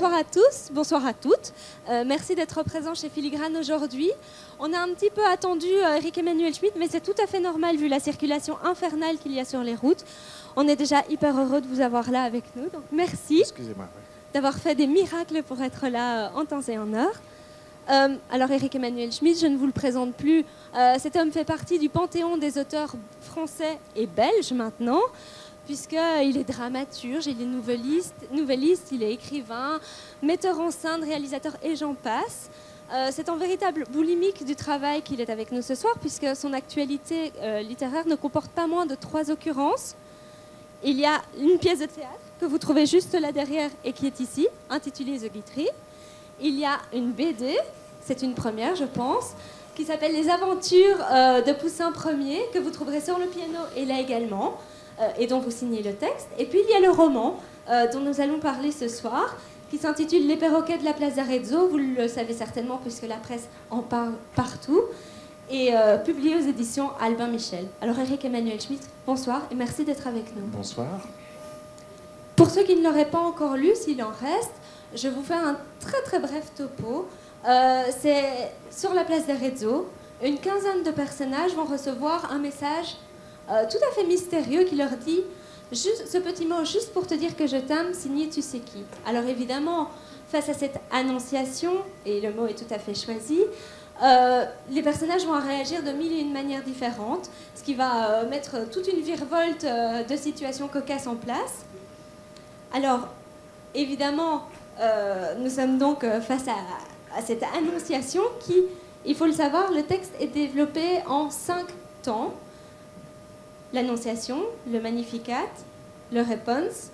bonsoir à tous, bonsoir à toutes. Euh, merci d'être présents chez Filigrane aujourd'hui. On a un petit peu attendu euh, Eric Emmanuel Schmitt, mais c'est tout à fait normal vu la circulation infernale qu'il y a sur les routes. On est déjà hyper heureux de vous avoir là avec nous, donc merci d'avoir fait des miracles pour être là euh, en temps et en heure. alors Eric Emmanuel Schmitt, je ne vous le présente plus. cet homme fait partie du panthéon des auteurs français et belges maintenant puisqu'il est dramaturge, il est nouvelliste, il est écrivain, metteur en scène, réalisateur et j'en passe. Euh, c'est en véritable boulimique du travail qu'il est avec nous ce soir, puisque son actualité euh, littéraire ne comporte pas moins de trois occurrences. Il y a une pièce de théâtre que vous trouvez juste là derrière et qui est ici, intitulée The Guitry. Il y a une BD, c'est une première je pense, qui s'appelle Les aventures euh, de Poussin Ier, que vous trouverez sur le piano et là également. Euh, et dont vous signez le texte. Et puis il y a le roman euh, dont nous allons parler ce soir, qui s'intitule Les perroquets de la place d'Arezzo. Vous le savez certainement puisque la presse en parle partout. Et euh, publié aux éditions Albin Michel. Alors Eric Emmanuel Schmitt, bonsoir et merci d'être avec nous. Bonsoir. Pour ceux qui ne l'auraient pas encore lu, s'il en reste, je vous fais un très très bref topo. C'est sur la place d'Arezzo. Une quinzaine de personnages vont recevoir un message euh, tout à fait mystérieux qui leur dit juste, ce petit mot juste pour te dire que je t'aime, signé tu sais qui. Alors évidemment, face à cette annonciation, et le mot est tout à fait choisi, euh, les personnages vont réagir de mille et une manières différentes, ce qui va euh, mettre toute une virevolte de situations cocasses en place. Alors, évidemment, nous sommes donc face à, cette annonciation qui, il faut le savoir, le texte est développé en cinq temps l'Annonciation, le Magnificat, le Réponse,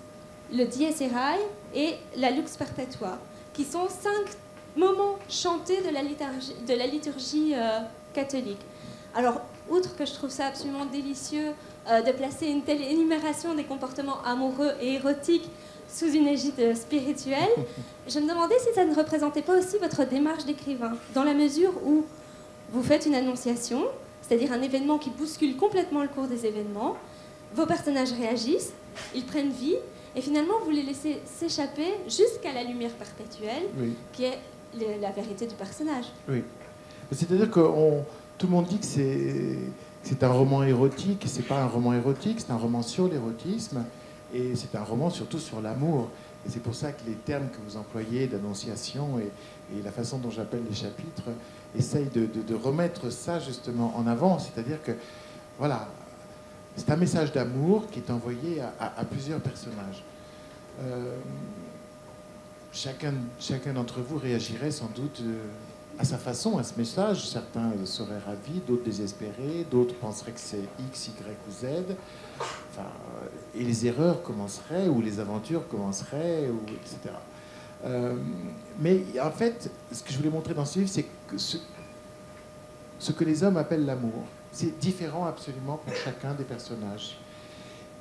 le Dies Irae et la Lux Perpetua, qui sont cinq moments chantés de la liturgie, de la liturgie euh, catholique. Alors, outre que je trouve ça absolument délicieux euh, de placer une telle énumération des comportements amoureux et érotiques sous une égide spirituelle, je me demandais si ça ne représentait pas aussi votre démarche d'écrivain, dans la mesure où vous faites une annonciation, c'est-à-dire un événement qui bouscule complètement le cours des événements. Vos personnages réagissent, ils prennent vie, et finalement vous les laissez s'échapper jusqu'à la lumière perpétuelle, qui est la vérité du personnage. Oui. C'est-à-dire que tout le monde dit que c'est un roman érotique, c'est pas un roman érotique, c'est un roman sur l'érotisme, et c'est un roman surtout sur l'amour. Et c'est pour ça que les termes que vous employez d'annonciation et, et, la façon dont j'appelle les chapitres essaye de, remettre ça justement en avant. C'est-à-dire que, voilà, c'est un message d'amour qui est envoyé à, plusieurs personnages. Euh, chacun, chacun d'entre vous réagirait sans doute euh, à sa façon à ce message. Certains seraient ravis, d'autres désespérés, d'autres penseraient que c'est X, Y ou Z. Enfin, et les erreurs commenceraient, ou les aventures commenceraient, ou, etc. Euh, mais en fait, ce que je voulais montrer dans ce livre, c'est ce, ce, que les hommes appellent l'amour, c'est différent absolument pour chacun des personnages.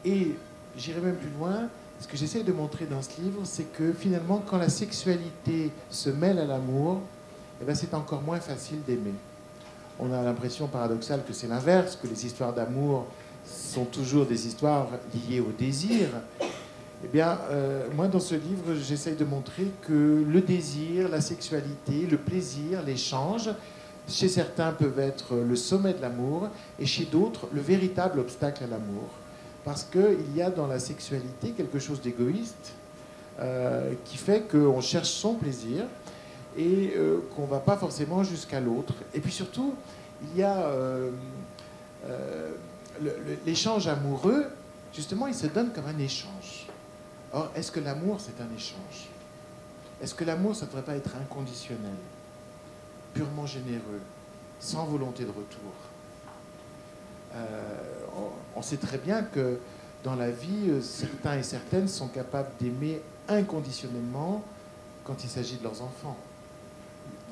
Et j'irai même plus loin, ce que j'essaie de montrer dans ce livre, c'est que finalement, quand la sexualité se mêle à l'amour, eh ben, c'est encore moins facile d'aimer. On a l'impression paradoxale que c'est l'inverse, que les histoires d'amour sont toujours des histoires liées au désir, eh bien, euh, moi, dans ce livre, j'essaye de montrer que le désir, la sexualité, le plaisir, l'échange, chez certains peuvent être le sommet de l'amour et chez d'autres le véritable obstacle à l'amour. Parce qu'il y a dans la sexualité quelque chose d'égoïste euh, qui fait qu'on cherche son plaisir et euh, qu'on ne va pas forcément jusqu'à l'autre. Et puis surtout, il y a l'échange amoureux, justement, il se donne comme un échange. Or, est-ce que l'amour, c'est un échange? Est-ce que l'amour, ça ne devrait pas être inconditionnel, purement généreux, sans volonté de retour? Euh, on, sait très bien que dans la vie, euh, certains et certaines sont capables d'aimer inconditionnellement quand il s'agit de leurs enfants.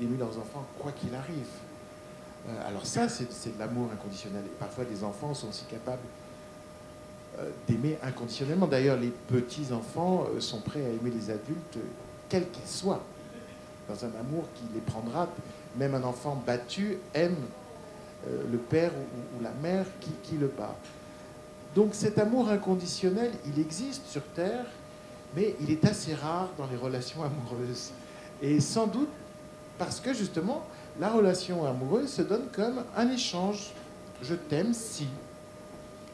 D'aimer leurs enfants quoi qu'il arrive. Euh, alors ça, c'est de l'amour inconditionnel. Parfois, des enfants sont aussi capables d'aimer inconditionnellement. D'ailleurs, les petits-enfants euh, sont prêts à aimer les adultes, quels qu'ils soient, dans un amour qui les prendra. Même un enfant battu aime euh, le père ou, la mère qui, le bat. Donc cet amour inconditionnel, il existe sur Terre, mais il est assez rare dans les relations amoureuses. Et sans doute parce que justement, la relation amoureuse se donne comme un échange. Je t'aime si.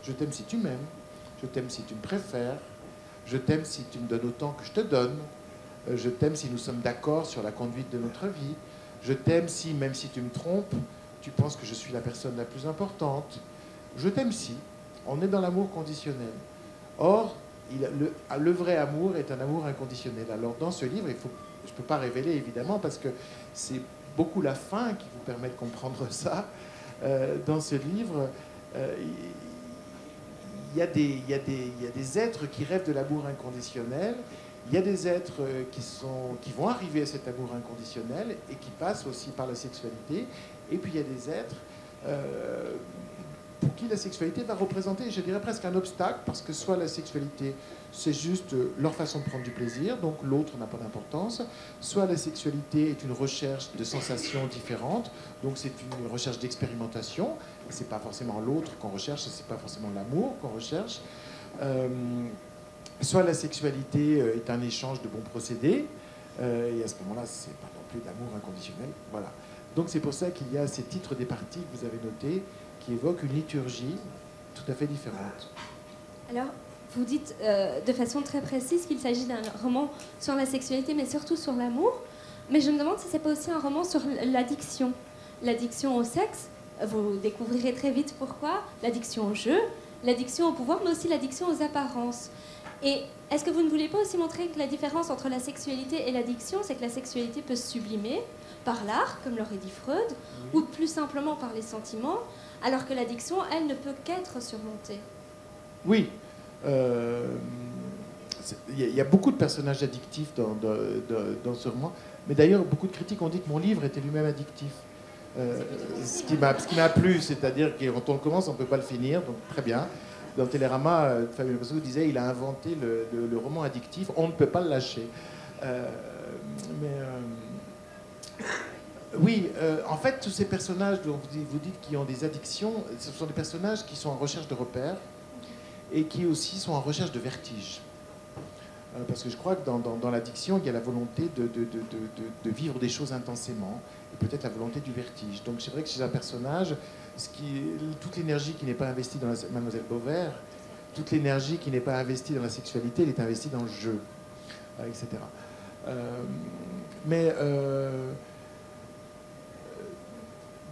Je t'aime si tu m'aimes. Je t'aime si tu me préfères. Je t'aime si tu me donnes autant que je te donne. Euh, je t'aime si nous sommes d'accord sur la conduite de notre vie. Je t'aime si, même si tu me trompes, tu penses que je suis la personne la plus importante. Je t'aime si. On est dans l'amour conditionnel. Or, le, vrai amour est un amour inconditionnel. Alors, dans ce livre, il faut, je ne peux pas révéler évidemment parce que c'est beaucoup la fin qui vous permet de comprendre ça. Euh, dans ce livre, euh, y, a des, il, y a des, êtres qui rêvent de l'amour inconditionnel. Il y a des êtres qui, sont, qui vont arriver à cet amour inconditionnel et qui passent aussi par la sexualité. Et puis il y a des êtres euh, pour qui la sexualité va représenter, je dirais presque un obstacle, parce que soit la sexualité, c'est juste leur façon de prendre du plaisir, donc l'autre n'a pas d'importance, soit la sexualité est une recherche de sensations différentes, donc c'est une recherche d'expérimentation, c'est pas forcément l'autre qu'on recherche, c'est pas forcément l'amour qu'on recherche, euh, soit la sexualité euh, est un échange de bons procédés, et à ce moment-là, c'est pas non plus d'amour inconditionnel, voilà. Donc c'est pour ça qu'il y a ces titres des parties que vous avez notés qui évoquent une liturgie tout à fait différente. Alors, vous dites euh, de façon très précise qu'il s'agit d'un roman sur la sexualité, mais surtout sur l'amour. Mais je me demande si c'est pas aussi un roman sur l'addiction. L'addiction au sexe, vous découvrirez très vite pourquoi. L'addiction au jeu, l'addiction au pouvoir, mais aussi l'addiction aux apparences. Et est-ce que vous ne voulez pas aussi montrer que la différence entre la sexualité et l'addiction, c'est que la sexualité peut se sublimer, par l'art, comme l'aurait dit Freud, ou plus simplement par les sentiments, alors que l'addiction, elle, ne peut qu'être surmontée? Oui. Euh, il y, a beaucoup de personnages addictifs dans, dans, ce roman. Mais d'ailleurs, beaucoup de critiques ont dit que mon livre était lui-même addictif. Euh, ce qui m'a plu, c'est-à-dire quand on commence, on ne peut pas le finir, donc très bien. Dans Télérama, euh, Fabien Bosso disait il a inventé le, roman addictif, on ne peut pas le lâcher. mais oui, euh, en fait, tous ces personnages dont vous dites qu'ils ont des addictions, ce sont des personnages qui sont en recherche de repères et qui aussi sont en recherche de vertige. Euh, parce que je crois que dans, l'addiction, il y a la volonté de, vivre des choses intensément et peut-être la volonté du vertige. Donc c'est vrai que chez un personnage, toute l'énergie qui n'est pas investie dans la, Mademoiselle Beauvert, toute l'énergie qui n'est pas investie dans la sexualité, elle est investie dans le jeu, euh, etc. mais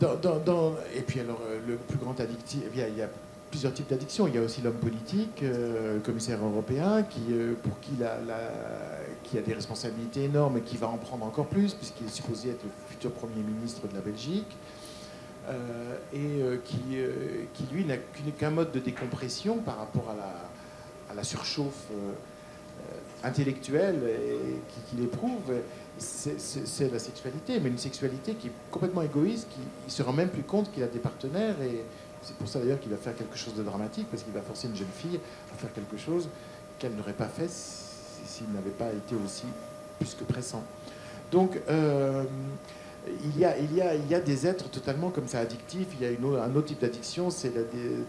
et puis alors, euh, le plus grand addictif, il y a, plusieurs types d'addictions. Il y a aussi l'homme politique, euh, le commissaire européen, qui, euh, pour qui, la, a des responsabilités énormes et qui va en prendre encore plus, puisqu'il est supposé être le futur Premier ministre de la Belgique, et qui, lui, n'a qu'un mode de décompression par rapport à la, à la surchauffe intellectuelle qu'il éprouve c'est la sexualité, mais une sexualité qui est complètement égoïste, qui ne se rend même plus compte qu'il a des partenaires, et c'est pour ça d'ailleurs qu'il va faire quelque chose de dramatique, parce qu'il va forcer une jeune fille à faire quelque chose qu'elle n'aurait pas fait s'il n'avait pas été aussi plus que pressant. Donc, euh, il, y a, des êtres totalement comme ça addictifs. Il y a un autre type d'addiction, c'est le,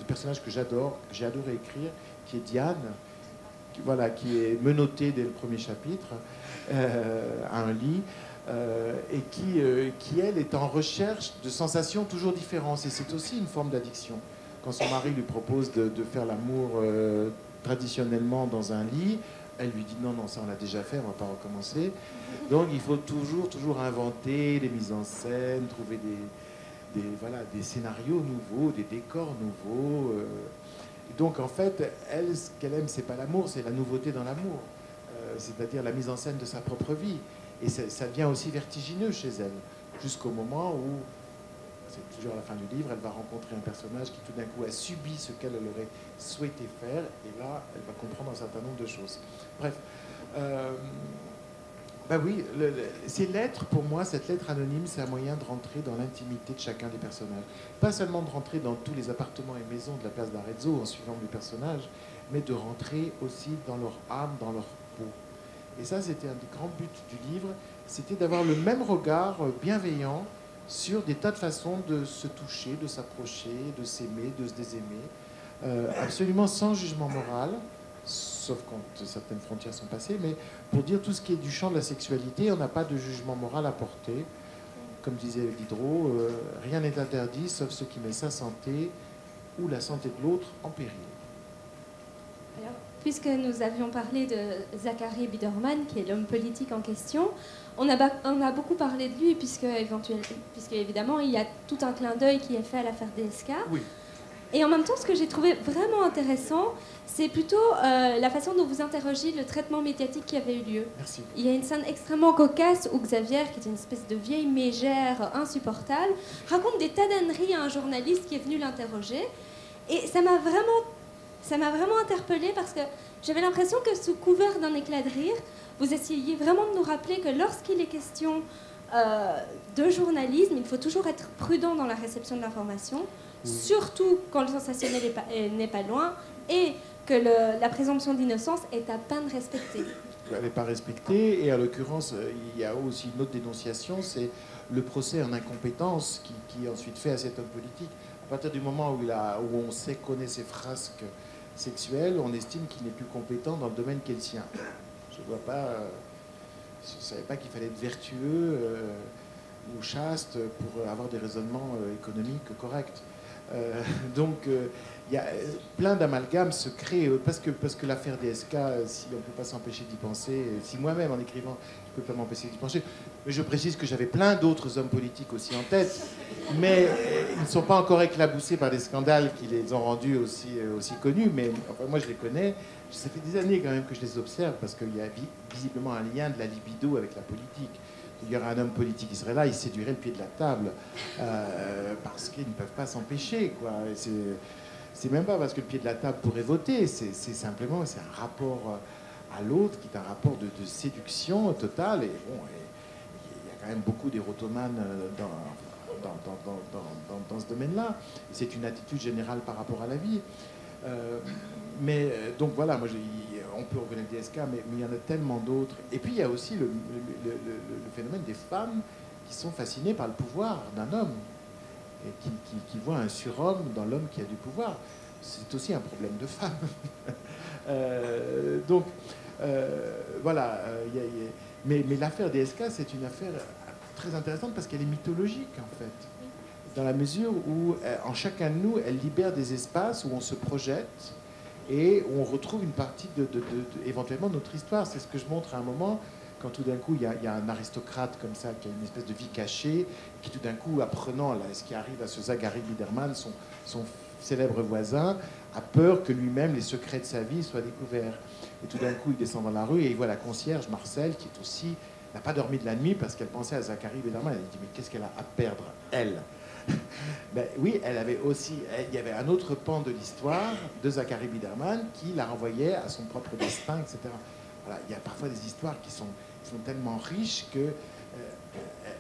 personnage que j'adore, que j'ai adoré écrire, qui est Diane, qui, voilà, qui est menottée dès le premier chapitre. Euh, à un lit. Euh, et qui, euh, qui, elle, est en recherche de sensations toujours différentes. Et c'est aussi une forme d'addiction. Quand son mari lui propose de, faire l'amour traditionnellement dans un lit, elle lui dit non, non, ça on l'a déjà fait, on va pas recommencer. Donc il faut toujours, toujours inventer des mises en scène, trouver des, des voilà, des scénarios nouveaux, des décors nouveaux. Donc en fait, elle, ce qu'elle aime, c'est pas l'amour, c'est la nouveauté dans l'amour. Euh, c'est-à-dire la mise en scène de sa propre vie. Et ça devient aussi vertigineux chez elle, jusqu'au moment où, c'est toujours à la fin du livre, elle va rencontrer un personnage qui tout d'un coup a subi ce qu'elle aurait souhaité faire, et là, elle va comprendre un certain nombre de choses. Bref. Ben oui, ces lettres, pour moi, cette lettre anonyme, c'est un moyen de rentrer dans l'intimité de chacun des personnages. Pas seulement de rentrer dans tous les appartements et maisons de la place d'Arezzo en suivant les personnages, mais de rentrer aussi dans leur âme, dans leur et ça, c'était un des grands buts du livre, c'était d'avoir le même regard bienveillant sur des tas de façons de se toucher, de s'approcher, de s'aimer, de se désaimer, euh, absolument sans jugement moral, sauf quand certaines frontières sont passées, mais pour dire tout ce qui est du champ de la sexualité, on n'a pas de jugement moral à porter. Comme disait Diderot, euh, rien n'est interdit sauf ce qui met sa santé ou la santé de l'autre en péril. Puisque nous avions parlé de Zachary Biderman, qui est l'homme politique en question, on a, on a, beaucoup parlé de lui, puisque, puisque évidemment, il y a tout un clin d'œil qui est fait à l'affaire DSK. Oui. Et en même temps, ce que j'ai trouvé vraiment intéressant, c'est plutôt euh, la façon dont vous interrogez le traitement médiatique qui avait eu lieu. Merci. Il y a une scène extrêmement cocasse où Xavier, qui est une espèce de vieille mégère insupportable, raconte des tas d'âneries à un journaliste qui est venu l'interroger. Et ça m'a vraiment, ça m'a vraiment interpellée parce que j'avais l'impression que sous couvert d'un éclat de rire, vous essayiez vraiment de nous rappeler que lorsqu'il est question euh, de journalisme, il faut toujours être prudent dans la réception de l'information surtout quand le sensationnel n'est pas, loin, et que la présomption d'innocence est à peine respectée. Elle n'est pas respectée, et à l'occurrence, euh, il y a aussi une autre dénonciation, c'est le procès en incompétence qui, qui, ensuite fait à cet homme politique. À partir du moment où, il a, où on sait, connaît ses frasques sexuelles, on estime qu'il n'est plus compétent dans le domaine qui est le sien. Je ne. Euh, savais pas qu'il fallait être vertueux euh, ou chaste pour avoir des raisonnements économiques corrects. Euh, donc, euh, il y a euh, plein d'amalgames se parce que, parce que l'affaire DSK, si on ne peut pas s'empêcher d'y penser, si moi-même en écrivant, je ne peux pas m'empêcher d'y penser, mais je précise que j'avais plein d'autres hommes politiques aussi en tête, mais ils ne sont pas encore éclaboussés par des scandales qui les ont rendus aussi, aussi connus, mais enfin, moi je les connais. Ça fait des années quand même que je les observe parce qu'il y a visiblement un lien de la libido avec la politique il y aurait un homme politique qui serait là, il séduirait le pied de la table, euh, parce qu'ils ne peuvent pas s'empêcher. C'est même pas parce que le pied de la table pourrait voter, c'est simplement un rapport à l'autre qui est un rapport de, séduction totale. Et bon, il y a quand même beaucoup d'érotomanes dans, dans, ce domaine-là. C'est une attitude générale par rapport à la vie. Euh, mais euh, donc voilà, moi, on peut reconnaître DSK, mais, mais, il y en a tellement d'autres. Et puis il y a aussi le, phénomène des femmes qui sont fascinées par le pouvoir d'un homme et qui, qui, voient un surhomme dans l'homme qui a du pouvoir. C'est aussi un problème de femme. Euh, donc voilà, mais, mais l'affaire DSK, c'est une affaire très intéressante parce qu'elle est mythologique en fait dans la mesure où, en chacun de nous, elle libère des espaces où on se projette, et où on retrouve une partie de, éventuellement de notre histoire. C'est ce que je montre à un moment quand tout d'un coup il y, a, un aristocrate comme ça qui a une espèce de vie cachée, qui tout d'un coup, apprenant là, ce qui arrive à ce Zachary Biderman, son, son célèbre voisin, a peur que lui-même les secrets de sa vie soient découverts. Et tout d'un coup, il descend dans la rue et il voit la concierge Marcel qui est aussi n'a pas dormi de la nuit parce qu'elle pensait à Zachary Biderman. Elle dit mais qu'est-ce qu'elle a à perdre elle ben, oui, elle avait aussi, il y avait un autre pan de l'histoire de Zachary Biderman qui la renvoyait à son propre destin, etc. Voilà, il y a parfois des histoires qui sont, sont tellement riches que euh,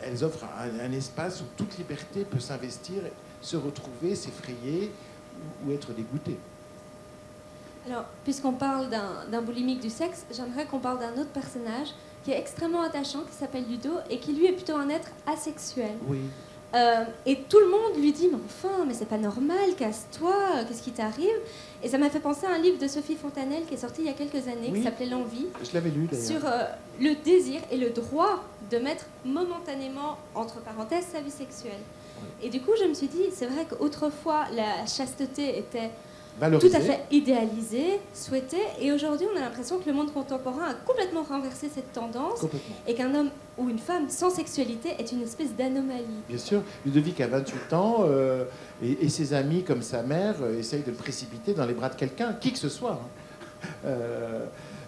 elles offrent un, espace où toute liberté peut s'investir, se retrouver, s'effrayer ou, être dégoûtée. Alors, puisqu'on parle d'un boulimique du sexe, j'aimerais qu'on parle d'un autre personnage qui est extrêmement attachant, qui s'appelle Ludo, et qui lui est plutôt un être asexuel. Oui. Euh, et tout le monde lui dit, mais enfin, mais c'est pas normal, casse-toi, qu'est-ce qui t'arrive? Et ça m'a fait penser à un livre de Sophie Fontanelle qui est sorti il y a quelques années, qui s'appelait L'envie. Je l'avais lu d'ailleurs. Sur euh, le désir et le droit de mettre momentanément, entre parenthèses, sa vie sexuelle. Et du coup, je me suis dit, c'est vrai qu'autrefois, la chasteté était tout à fait idéalisé, souhaité. Et aujourd'hui, on a l'impression que le monde contemporain a complètement renversé cette tendance et qu'un homme ou une femme sans sexualité est une espèce d'anomalie. Bien sûr, Ludovic a 28 ans euh, et, ses amis, comme sa mère, euh, essayent de le précipiter dans les bras de quelqu'un, qui que ce soit, hein. euh,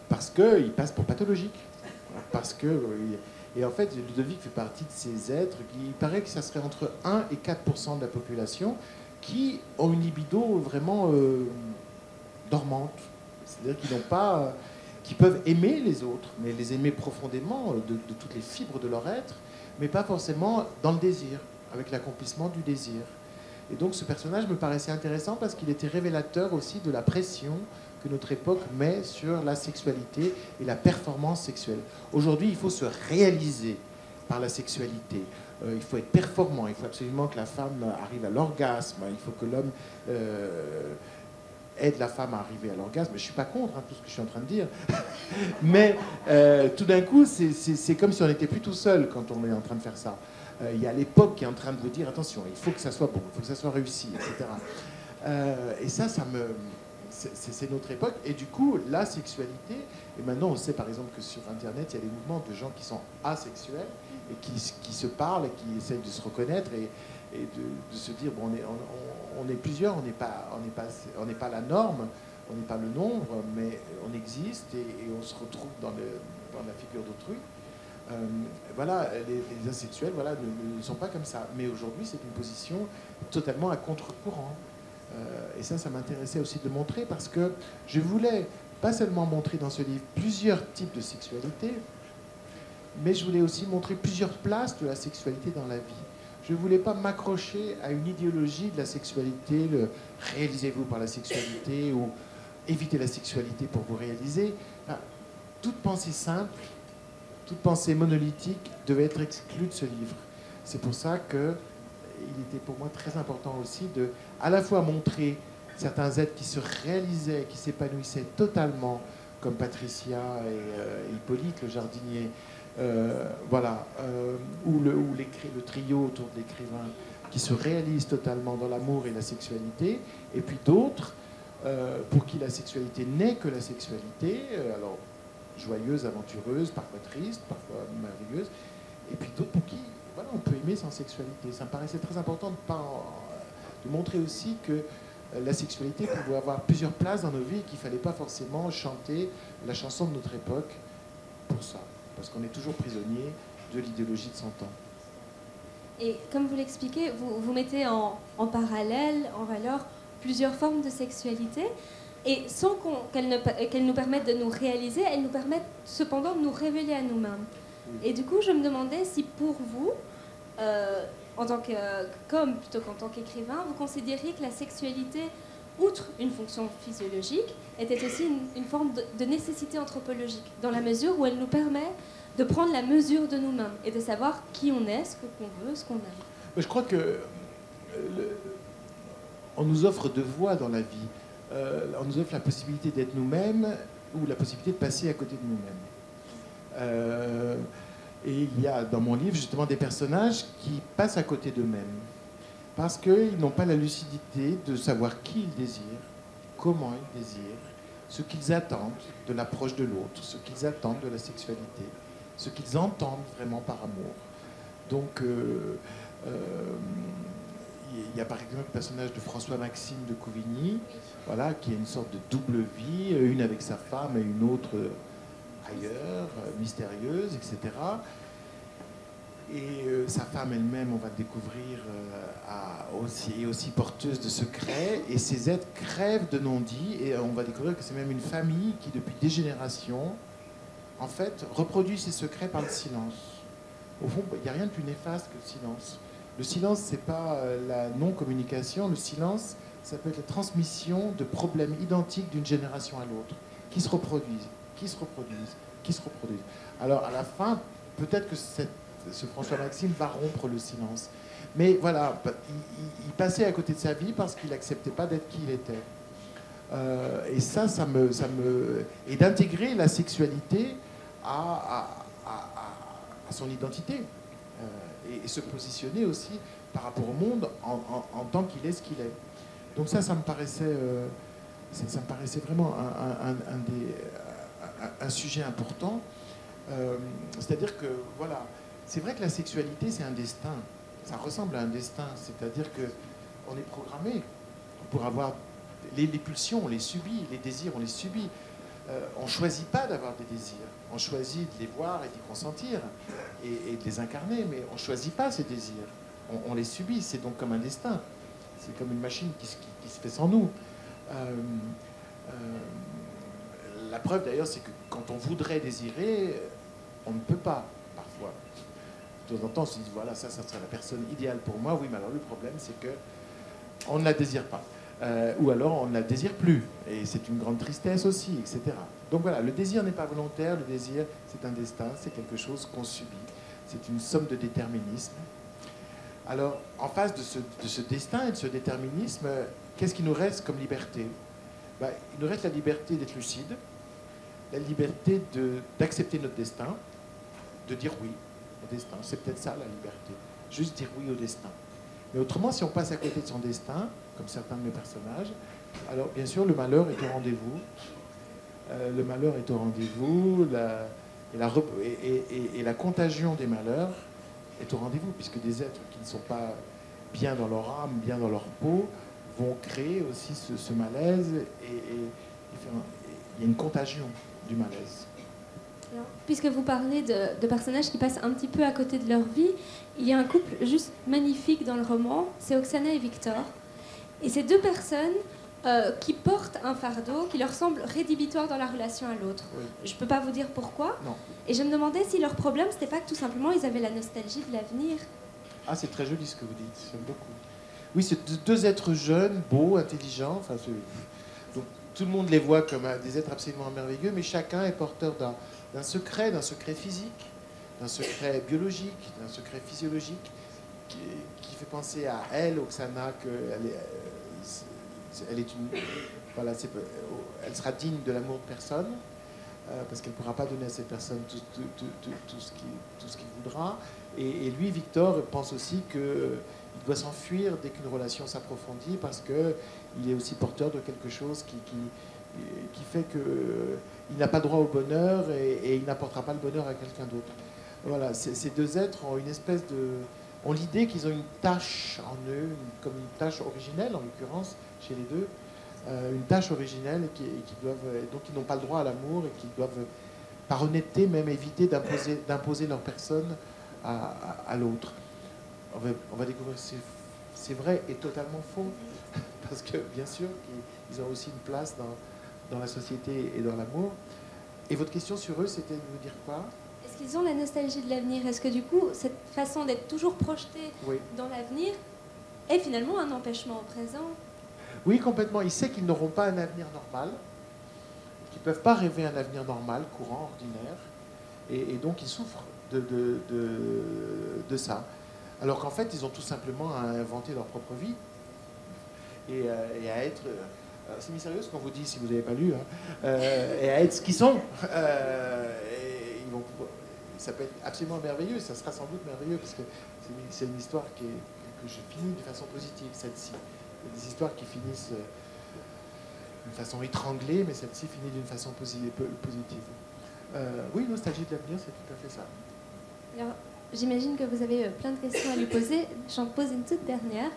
parce qu'il passe pour pathologique. Parce que. et en fait, Ludovic fait partie de ces êtres qui, il paraît que ça serait entre 1 et 4 de la population qui ont une libido vraiment euh, dormante. C'est-à-dire qu'ils n'ont pas, qui peuvent aimer les autres, mais les aimer profondément euh, de, toutes les fibres de leur être, mais pas forcément dans le désir, avec l'accomplissement du désir. Et donc ce personnage me paraissait intéressant parce qu'il était révélateur aussi de la pression que notre époque met sur la sexualité et la performance sexuelle. Aujourd'hui, il faut se réaliser par la sexualité. Euh, il faut être performant, il faut absolument que la femme arrive à l'orgasme, il faut que l'homme euh, aide la femme à arriver à l'orgasme. Je ne suis pas contre hein, tout ce que je suis en train de dire. Mais euh, tout d'un coup, c'est comme si on n'était plus tout seul quand on est en train de faire ça. Il y a l'époque qui est en train de vous dire attention, il faut que ça soit bon, il faut que ça soit réussi, etc. Et ça. C'est notre époque. Et du coup, la sexualité, et maintenant on sait par exemple que sur Internet, il y a des mouvements de gens qui sont asexuels et qui, se parlent qui essayent de se reconnaître et, de, se dire bon, on est, plusieurs, on n'est pas, pas, pas la norme, on n'est pas le nombre, mais on existe et, on se retrouve dans la figure d'autrui. Euh, voilà, les, asexuels voilà, ne, sont pas comme ça. Mais aujourd'hui, c'est une position totalement à contre-courant. Euh, et ça, ça m'intéressait aussi de montrer parce que je voulais pas seulement montrer dans ce livre plusieurs types de sexualité, mais je voulais aussi montrer plusieurs places de la sexualité dans la vie. Je ne voulais pas m'accrocher à une idéologie de la sexualité, le réalisez-vous par la sexualité ou évitez la sexualité pour vous réaliser. toute pensée simple, toute pensée monolithique devait être exclue de ce livre. C'est pour ça que il était pour moi très important aussi de à la fois montrer certains êtres qui se réalisaient, qui s'épanouissaient totalement, comme Patricia et euh, Hippolyte, le jardinier, voilà, euh, ou, le, trio autour de l'écrivain qui se réalise totalement dans l'amour et la sexualité, et puis d'autres euh, pour qui la sexualité n'est que la sexualité, alors joyeuse, aventureuse, parfois triste, parfois merveilleuse, et puis d'autres pour qui voilà, on peut aimer sans sexualité. Ça me paraissait très important de montrer aussi que la sexualité pouvait avoir plusieurs places dans nos vies et qu'il ne fallait pas forcément chanter la chanson de notre époque pour ça parce qu'on est toujours prisonnier de l'idéologie de son temps. Et comme vous l'expliquez, vous, vous mettez en, parallèle, en valeur, plusieurs formes de sexualité. Et sans qu'elles nous permettent de nous réaliser, elles nous permettent cependant de nous révéler à nous-mêmes. Et du coup, je me demandais si pour vous, euh, en tant qu'homme plutôt qu'en tant qu'écrivain, vous considériez que la sexualité, outre une fonction physiologique, était aussi une, forme de, nécessité anthropologique, dans la mesure où elle nous permet de prendre la mesure de nous-mêmes et de savoir qui on est, ce qu'on veut, ce qu'on aime. Je crois que euh, on nous offre deux voies dans la vie. Euh, on nous offre la possibilité d'être nous-mêmes ou la possibilité de passer à côté de nous-mêmes. Euh, et il y a dans mon livre justement des personnages qui passent à côté d'eux-mêmes parce qu'ils n'ont pas la lucidité de savoir qui ils désirent, comment ils désirent, ce qu'ils attendent de l'approche de l'autre, ce qu'ils attendent de la sexualité, ce qu'ils entendent vraiment par amour. Donc, euh, euh, il y a par exemple le personnage de François Maxime de Couvigny, qui a une sorte de double vie, une avec sa femme et une autre ailleurs, mystérieuse, etc. Et euh, sa femme elle-même, on va découvrir, euh, aussi, est aussi porteuse de secrets. Et ces êtres crèvent de non-dits. Et on va découvrir que c'est même une famille qui, depuis des générations, en fait, reproduit ses secrets par le silence. Au fond, il n'y a rien de plus néfaste que le silence. Le silence, ce n'est pas euh, la non-communication. Le silence, ça peut être la transmission de problèmes identiques d'une génération à l'autre, qui se reproduisent, qui se reproduisent, qui se reproduisent. Alors, à la fin, peut-être que ce François Maxime va rompre le silence. Mais voilà, il, passait à côté de sa vie parce qu'il n'acceptait pas d'être qui il était. Euh, et ça, ça me, ça me, et d'intégrer la sexualité à, son identité euh, et, se positionner aussi par rapport au monde en, tant qu'il est ce qu'il est. Donc ça, ça me paraissait, euh, ça, me paraissait vraiment un, des, un sujet important. C'est-à-dire que voilà, c'est vrai que la sexualité, c'est un destin. Ça ressemble à un destin. C'est-à-dire que on est programmé pour avoir les, pulsions, on les subit, les désirs, on les subit. Euh, on ne choisit pas d'avoir des désirs. On choisit de les voir et d'y consentir et, de les incarner, mais on ne choisit pas ces désirs. On, les subit. C'est donc comme un destin. C'est comme une machine qui, se fait sans nous. Euh, euh, la preuve d'ailleurs, c'est que quand on voudrait désirer, on ne peut pas parfois de temps en temps, on se dit, voilà, ça, ça serait la personne idéale pour moi. Oui, mais alors le problème, c'est que on ne la désire pas. Euh, ou alors on ne la désire plus. Et c'est une grande tristesse aussi, etc. Donc voilà, le désir n'est pas volontaire, le désir, c'est un destin, c'est quelque chose qu'on subit. C'est une somme de déterminisme. Alors, en face de ce, de ce, destin et de ce déterminisme, qu'est-ce qui nous reste comme liberté? Bah, il nous reste la liberté d'être lucide, la liberté d'accepter notre destin, de dire oui au destin. C'est peut-être ça la liberté, juste dire oui au destin. Mais autrement, si on passe à côté de son destin, comme certains de mes personnages, alors bien sûr, le malheur est au rendez-vous. Euh, le malheur est au rendez-vous, et, la, et, la contagion des malheurs est au rendez-vous, puisque des êtres qui ne sont pas bien dans leur âme, bien dans leur peau, vont créer aussi ce, malaise, et, il y a une contagion du malaise. Puisque vous parlez de, personnages qui passent un petit peu à côté de leur vie, il y a un couple juste magnifique dans le roman, c'est Oksana et Victor. Et ces deux personnes euh, qui portent un fardeau qui leur semble rédhibitoire dans la relation à l'autre. Je ne peux pas vous dire pourquoi. Et je me demandais si leur problème, c'était pas que tout simplement ils avaient la nostalgie de l'avenir. Ah, c'est très joli ce que vous dites, j'aime beaucoup. Oui, c'est deux êtres jeunes, beaux, intelligents. Enfin, donc, tout le monde les voit comme des êtres absolument merveilleux, mais chacun est porteur d'un secret, d'un secret physique, d'un secret biologique, d'un secret physiologique, qui, fait penser à elle, Oksana, qu'elle est elle, est une, voilà, elle sera digne de l'amour de personne, euh, parce qu'elle ne pourra pas donner à cette personne tout, ce qu'il voudra. Et, lui, Victor, pense aussi qu'il doit s'enfuir dès qu'une relation s'approfondit, parce qu'il est aussi porteur de quelque chose qui, fait qu'il n'a pas droit au bonheur et, il n'apportera pas le bonheur à quelqu'un d'autre. Voilà, ces deux êtres ont une espèce de ont l'idée qu'ils ont une tâche en eux, comme une tâche originelle en l'occurrence, chez les deux, euh, une tâche originelle et qui, doivent, donc ils n'ont pas le droit à l'amour et qu'ils doivent, par honnêteté, même éviter d'imposer leur personne à, l'autre. On va, on va, découvrir si c'est vrai et totalement faux, parce que bien sûr qu'ils ont aussi une place dans, dans la société et dans l'amour. Et votre question sur eux, c'était de vous dire quoi? Est-ce qu'ils ont la nostalgie de l'avenir? Est-ce que du coup, cette façon d'être toujours projeté dans l'avenir est finalement un empêchement au présent? Oui, complètement. Ils savent qu'ils n'auront pas un avenir normal, qu'ils ne peuvent pas rêver un avenir normal, courant, ordinaire. Et, donc, ils souffrent de, de, ça. Alors qu'en fait, ils ont tout simplement à inventer leur propre vie et, euh, à être. Euh, c'est mystérieux ce qu'on vous dit si vous n'avez pas lu, hein, euh, et à être ce qu'ils sont. vont, ça peut être absolument merveilleux, ça sera sans doute merveilleux, parce que c'est une, histoire qui que je finis de façon positive, celle-ci des histoires qui finissent euh, d'une façon étranglée, mais celle-ci finit d'une façon positive. Euh, oui, nostalgie de l'avenir, c'est tout à fait ça. Alors, j'imagine que vous avez euh, plein de questions à lui poser. J'en pose une toute dernière.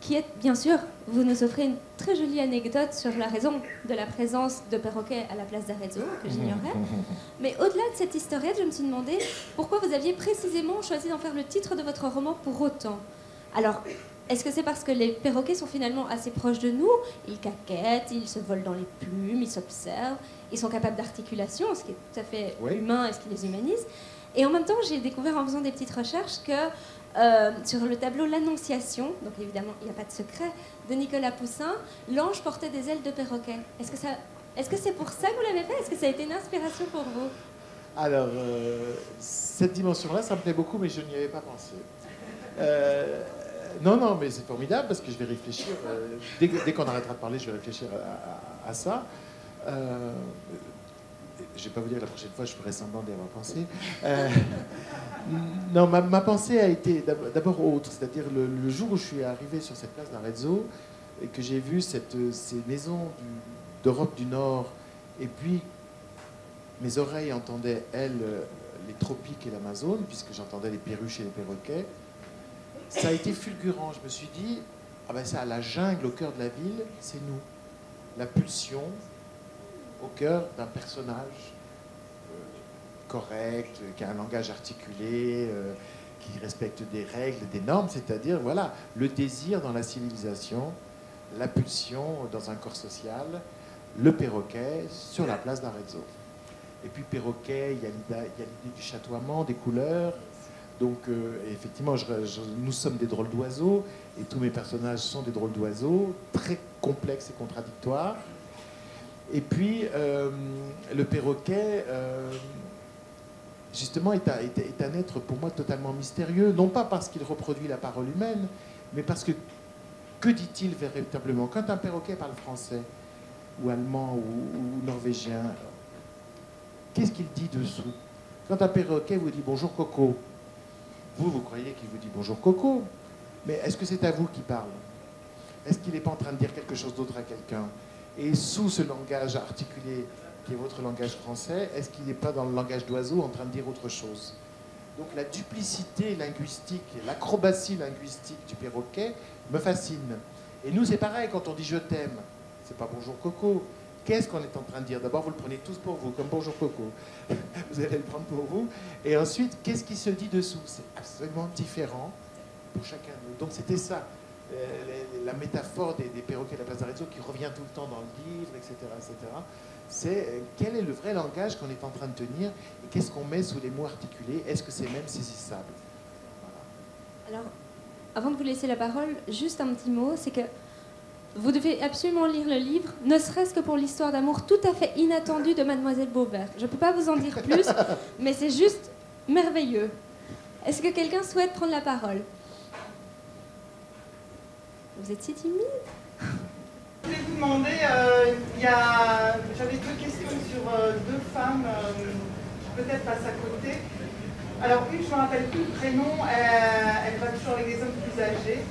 Qui est, bien sûr, vous nous offrez une très jolie anecdote sur la raison de la présence de perroquets à la place d'Arezzo, que j'ignorais. Mais au-delà de cette historiette, je me suis demandé pourquoi vous aviez précisément choisi d'en faire le titre de votre roman pour autant. Alors, est-ce que c'est parce que les perroquets sont finalement assez proches de nous? Ils caquettent, ils se volent dans les plumes, ils s'observent, ils sont capables d'articulation, ce qui est tout à fait humain et ce qui les humanise. Et en même temps, j'ai découvert en faisant des petites recherches que euh, sur le tableau L'Annonciation, donc évidemment il n'y a pas de secret, de Nicolas Poussin, l'ange portait des ailes de perroquet. Est-ce que c'est pour ça que vous l'avez fait? Est-ce que ça a été une inspiration pour vous? Alors, euh, cette dimension-là, ça me plaît beaucoup, mais je n'y avais pas pensé. Euh, non, non, mais c'est formidable parce que je vais réfléchir. Dès, qu'on arrêtera de parler, je vais réfléchir à, ça. Je ne vais pas vous dire la prochaine fois, je ferai semblant d'y avoir pensé. Euh, non, ma, pensée a été d'abord autre. C'est-à-dire le, jour où je suis arrivé sur cette place d'Arezzo et que j'ai vu ces maisons d'Europe du Nord, et puis mes oreilles entendaient, elles, les tropiques et l'Amazone, puisque j'entendais les perruches et les perroquets ça a été fulgurant. Je me suis dit, ah ben ça, la jungle au cœur de la ville, c'est nous. La pulsion au cœur d'un personnage euh, correct, qui a un langage articulé, euh, qui respecte des règles, des normes, c'est-à-dire, voilà, le désir dans la civilisation, la pulsion dans un corps social, le perroquet sur la place d'Arezzo. Et puis perroquet, il y a l'idée du chatoiement, des couleurs, donc, euh, effectivement, nous sommes des drôles d'oiseaux, et tous mes personnages sont des drôles d'oiseaux, très complexes et contradictoires. Et puis, euh, le perroquet, euh, justement, est un, être pour moi totalement mystérieux, non pas parce qu'il reproduit la parole humaine, mais parce que Que dit-il véritablement? Quand un perroquet parle français, ou allemand, ou, norvégien, qu'est-ce qu'il dit dessous? Quand un perroquet vous dit bonjour Coco, vous, vous croyez qu'il vous dit bonjour Coco, mais est-ce que c'est à vous qui parle? Est-ce qu'il n'est pas en train de dire quelque chose d'autre à quelqu'un? Et sous ce langage articulé qui est votre langage français, est-ce qu'il n'est pas dans le langage d'oiseau en train de dire autre chose? Donc la duplicité linguistique, l'acrobatie linguistique du perroquet me fascine. Et nous, c'est pareil, quand on dit je t'aime, c'est pas bonjour Coco. Qu'est-ce qu'on est en train de dire? D'abord, vous le prenez tous pour vous, comme bonjour Coco. vous allez le prendre pour vous. Et ensuite, qu'est-ce qui se dit dessous? C'est absolument différent pour chacun de nous. Donc c'était ça, euh, la métaphore des, perroquets de la place d'Arezzo qui revient tout le temps dans le livre, etc. etc c'est euh, quel est le vrai langage qu'on est en train de tenir et qu'est-ce qu'on met sous les mots articulés? Est-ce que c'est même saisissable? Alors, avant de vous laisser la parole, juste un petit mot, c'est que vous devez absolument lire le livre, ne serait-ce que pour l'histoire d'amour tout à fait inattendue de Mademoiselle Beauvert. Je ne peux pas vous en dire plus, mais c'est juste merveilleux. Est-ce que quelqu'un souhaite prendre la parole? Vous êtes si timide? Je voulais vous demander, euh, j'avais deux questions sur euh, deux femmes euh, qui peut-être passent à côté. Alors une, je ne me rappelle plus le prénom, elle va toujours avec des hommes plus âgés.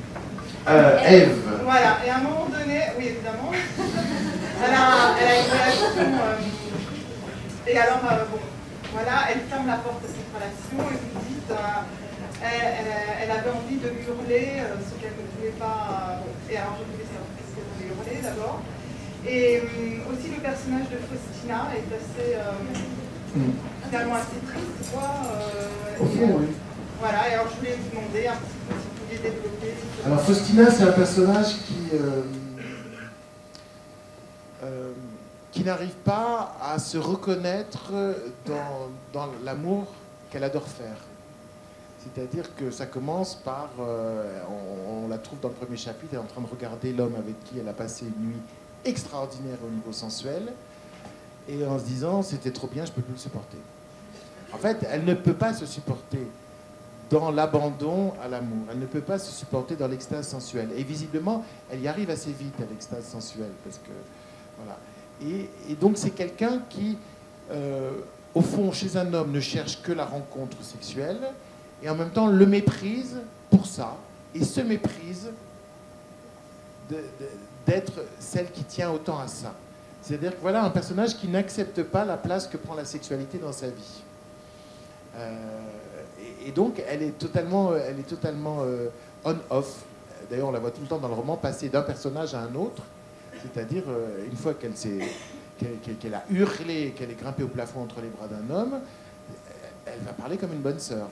Eve. Voilà, et à un moment donné, oui évidemment, elle, a, elle a une relation, et alors, bon, voilà, elle ferme la porte de cette relation et vous dites, elle, avait envie de hurler ce qu'elle ne pouvait pas, et alors je voulais savoir d'abord. Et euh, aussi le personnage de Faustina est assez, euh, mm. finalement assez triste, quoi. Euh, Au fond, oui. Voilà, et alors je voulais vous demander un petit peu si vous pouviez développer. Alors Faustina, c'est un personnage qui, qui n'arrive pas à se reconnaître dans, dans l'amour qu'elle adore faire. C'est-à-dire que ça commence par, euh, on, la trouve dans le premier chapitre, elle est en train de regarder l'homme avec qui elle a passé une nuit extraordinaire au niveau sensuel, et en se disant, c'était trop bien, je peux plus le supporter. En fait, elle ne peut pas se supporter dans l'abandon à l'amour. Elle ne peut pas se supporter dans l'extase sensuelle. Et visiblement, elle y arrive assez vite à l'extase sensuelle. Parce que, voilà. et, donc, c'est quelqu'un qui, euh, au fond, chez un homme, ne cherche que la rencontre sexuelle et en même temps le méprise pour ça, et se méprise d'être celle qui tient autant à ça. C'est-à-dire que voilà un personnage qui n'accepte pas la place que prend la sexualité dans sa vie. Euh, et, donc elle est totalement, elle est totalement euh, on-off. D'ailleurs, on la voit tout le temps dans le roman passer d'un personnage à un autre. C'est-à-dire, euh, une fois qu'elle qu'elle a hurlé, qu'elle est grimpée au plafond entre les bras d'un homme, elle va parler comme une bonne sœur.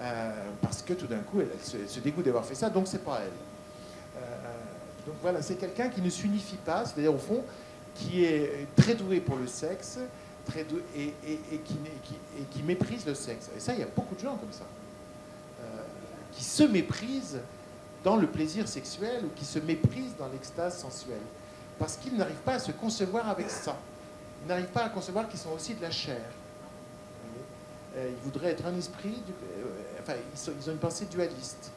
Euh, parce que tout d'un coup, elle, se, dégoûte d'avoir fait ça, donc c'est pas elle. Euh, donc voilà, c'est quelqu'un qui ne s'unifie pas, c'est-à-dire au fond, qui est très doué pour le sexe, et, qui, méprise le sexe. Et ça, il y a beaucoup de gens comme ça, euh, qui se méprisent dans le plaisir sexuel ou qui se méprisent dans l'extase sensuelle, parce qu'ils n'arrivent pas à se concevoir avec ça. Ils n'arrivent pas à concevoir qu'ils sont aussi de la chair. Euh, ils voudraient être un esprit, euh, ils, ont une pensée dualiste.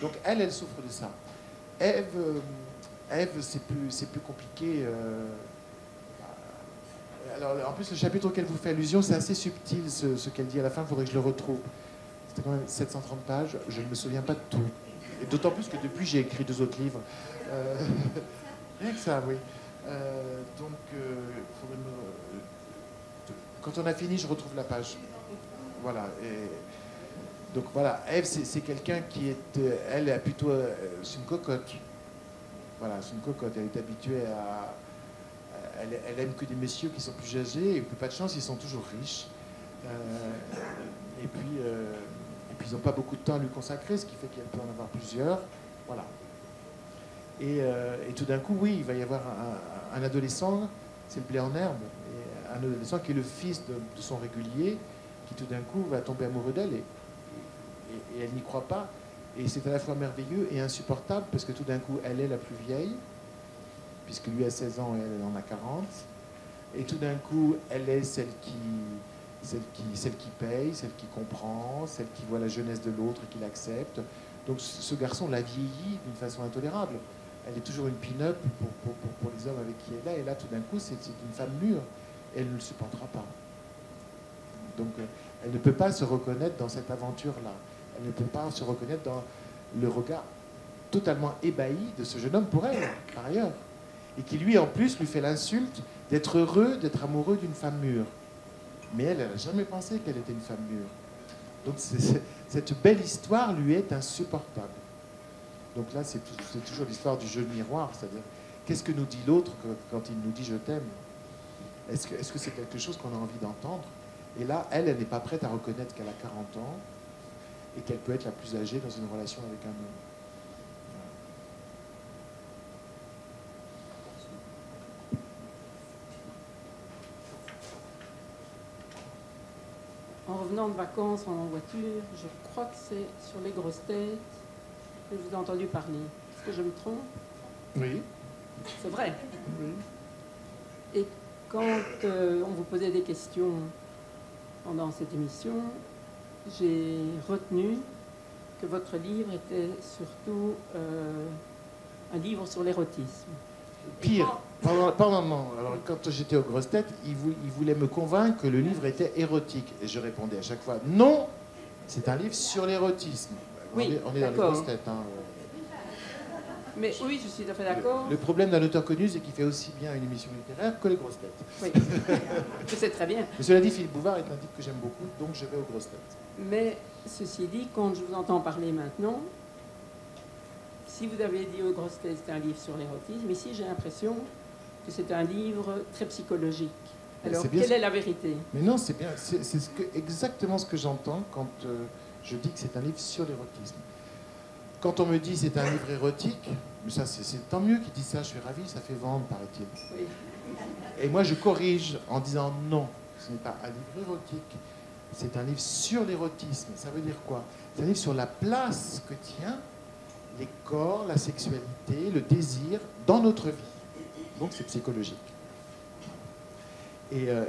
Donc elle, elle souffre de ça. Ève, euh, c'est plus, plus compliqué. alors, en plus, le chapitre auquel vous fait allusion, c'est assez subtil ce, qu'elle dit à la fin. Il faudrait que je le retrouve. C'était quand même 730 pages. Je ne me souviens pas de tout. D'autant plus que depuis, j'ai écrit deux autres livres. rien que ça, oui. donc, quand on a fini, je retrouve la page. Voilà. Et donc voilà, Eve, c'est quelqu'un qui est, euh, elle est plutôt, euh, c'est une cocotte. Voilà, c'est une cocotte. Elle est habituée à, elle, elle, aime que des messieurs qui sont plus âgés et plus pas de chance, ils sont toujours riches. Euh, et puis, et puis ils n'ont pas beaucoup de temps à lui consacrer, ce qui fait qu'elle peut en avoir plusieurs. Voilà. Et, tout d'un coup, oui, il va y avoir un, adolescent, c'est le blé en herbe, un adolescent qui est le fils de, son régulier qui tout d'un coup va tomber amoureux d'elle et, elle n'y croit pas. Et c'est à la fois merveilleux et insupportable parce que tout d'un coup, elle est la plus vieille, puisque lui a 16 ans et elle en a 40. Et tout d'un coup, elle est celle qui, celle, qui, celle qui paye, celle qui comprend, celle qui voit la jeunesse de l'autre et qui l'accepte. Donc ce garçon l'a vieilli d'une façon intolérable. elle est toujours une pin-up pour, pour, les hommes avec qui elle est là. Et là, tout d'un coup, c'est une femme mûre. Et elle ne le supportera pas. Donc, euh, elle ne peut pas se reconnaître dans cette aventure-là. Elle ne peut pas se reconnaître dans le regard totalement ébahi de ce jeune homme pour elle, par ailleurs. Et qui, lui, en plus, lui fait l'insulte d'être heureux, d'être amoureux d'une femme mûre. Mais elle, elle n'a jamais pensé qu'elle était une femme mûre. Donc, cette belle histoire lui est insupportable. Donc là, c'est toujours l'histoire du jeu de miroir, c'est-à-dire qu'est-ce que nous dit l'autre quand il nous dit je t'aime Est-ce que c'est quelque chose qu'on a envie d'entendre? Et là, elle, elle n'est pas prête à reconnaître qu'elle a 40 ans et qu'elle peut être la plus âgée dans une relation avec un homme. En revenant de vacances en voiture, je crois que c'est sur les grosses têtes, je vous ai entendu parler. Est-ce que je me trompe? Oui. C'est vrai? Oui. Et quand euh, on vous posait des questions pendant cette émission, j'ai retenu que votre livre était surtout euh, un livre sur l'érotisme. Pire, pardon, Alors, quand j'étais aux grosses têtes, il, voulait me convaincre que le livre était érotique. Et je répondais à chaque fois non, c'est un livre sur l'érotisme. Oui, on est, dans les grosses têtes. Hein. Mais oui, je suis tout à fait d'accord. Le, problème d'un auteur connu, c'est qu'il fait aussi bien une émission littéraire que les grosses têtes. Oui, je sais très bien. Mais cela dit, Philippe Bouvard est un type que j'aime beaucoup, donc je vais aux grosses têtes. Mais ceci dit, quand je vous entends parler maintenant, si vous avez dit aux grosses têtes, c'est un livre sur l'érotisme, ici j'ai l'impression que c'est un livre très psychologique. Alors, quelle est la vérité? Mais non, c'est bien, c'est exactement ce que j'entends quand euh, je dis que c'est un livre sur l'érotisme. Quand on me dit c'est un livre érotique, ça c'est tant mieux qu'il dise ça, je suis ravi, ça fait vendre, paraît-il. Et moi je corrige en disant non, ce n'est pas un livre érotique, c'est un livre sur l'érotisme. Ça veut dire quoi? C'est un livre sur la place que tient les corps, la sexualité, le désir dans notre vie. Donc c'est psychologique. Et, euh,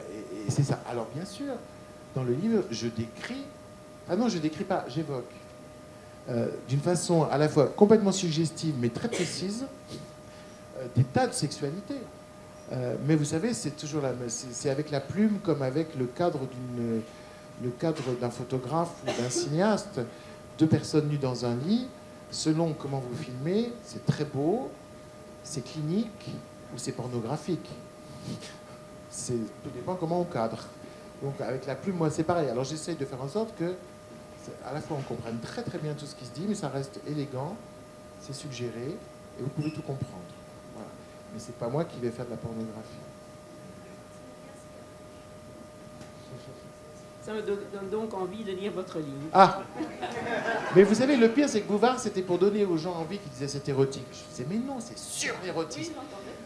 et c'est ça. Alors bien sûr, dans le livre, je décris ah non, je ne décris pas, j'évoque. Euh, d'une façon à la fois complètement suggestive mais très précise, euh, des tas de sexualités. Euh, mais vous savez, c'est toujours la, c'est avec la plume comme avec le cadre d'un photographe ou d'un cinéaste. Deux personnes nues dans un lit, selon comment vous filmez, c'est très beau, c'est clinique ou c'est pornographique. C'est tout dépend comment on cadre. Donc avec la plume, moi c'est pareil. Alors j'essaye de faire en sorte que à la fois on comprenne très très bien tout ce qui se dit, mais ça reste élégant, c'est suggéré, et vous pouvez tout comprendre. Voilà. Mais c'est pas moi qui vais faire de la pornographie. Ça me donne donc envie de lire votre livre. Ah Mais vous savez, le pire, c'est que Bouvard, c'était pour donner aux gens envie qu'ils disaient c'est érotique. Je disais, mais non, c'est sur l'érotisme.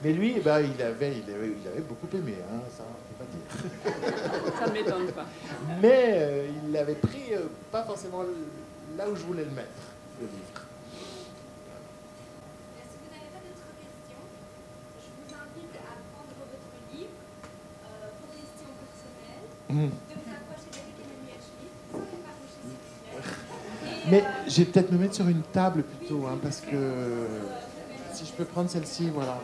Mais lui, eh ben, il, avait, il, avait, il avait beaucoup aimé, hein, ça, on peut pas dire. ça ne m'étonne pas. Mais euh, il l'avait pris euh, pas forcément là où je voulais le mettre, le livre. Si vous n'avez pas d'autres questions, je vous invite à prendre votre livre euh, pour gestion personnelle. Mmh. Mais je vais peut-être me mettre sur une table plutôt, hein, parce que si je peux prendre celle-ci, voilà.